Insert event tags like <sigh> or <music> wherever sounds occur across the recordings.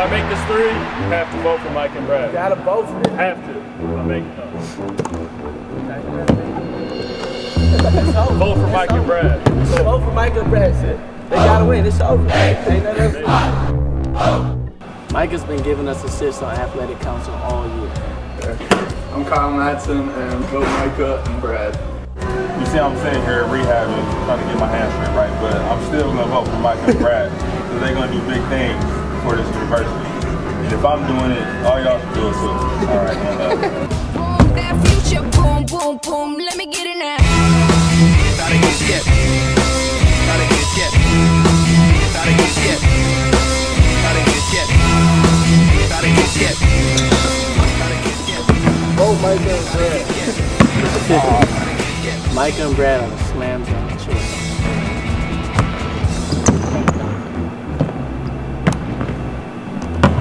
I make this three, you have to vote for Mike and Brad. Gotta vote for it. Have to. I make it up. It's over. Vote for Mike and Brad. Vote for Mike and Brad. They gotta win. It's over. Ain't nothing else. Mike has been giving us assists on athletic council all year. I'm Kyle Madsen and vote Micah and Brad. You see, I'm sitting here rehabbing, trying to get my hamstring right, but I'm still gonna vote for Mike and Brad because they're gonna do big things for this university. And if I'm doing it, all y'all should do it too. All right, and, <laughs> uh, Boom, that future, boom, boom, boom. Let me get it now. Gotta get skip. Gotta get skip. Gotta get skip. Gotta get skip. Gotta get skip. Gotta get skip. Vote Mike and Brad. Mike and Brad are a slam dunk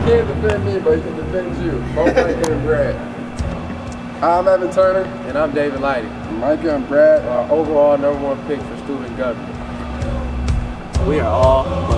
Can't defend me, but he can defend you. Vote Micah and Brad. I'm Evan Turner. And I'm David Lighty. Micah and Brad Our overall number one pick for student government. We are all Buckeyes.